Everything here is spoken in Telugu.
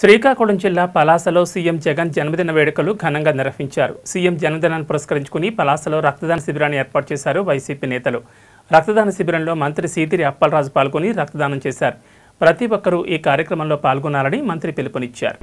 శ్రీకాకుళం జిల్లా పలాసలో సీఎం జగన్ జన్మదిన వేడుకలు ఘనంగా నిర్వహించారు. సీఎం జన్మదినాన్ని పురస్కరించుకుని పలాసలో రక్తదాన శిబిరాన్ని ఏర్పాటు చేశారు వైసీపీ నేతలు. రక్తదాన శిబిరంలో మంత్రి సీతిరి అప్పలరాజు పాల్గొని రక్తదానం చేశారు. ప్రతి ఒక్కరూ ఈ కార్యక్రమంలో పాల్గొనాలని మంత్రి పిలుపునిచ్చారు.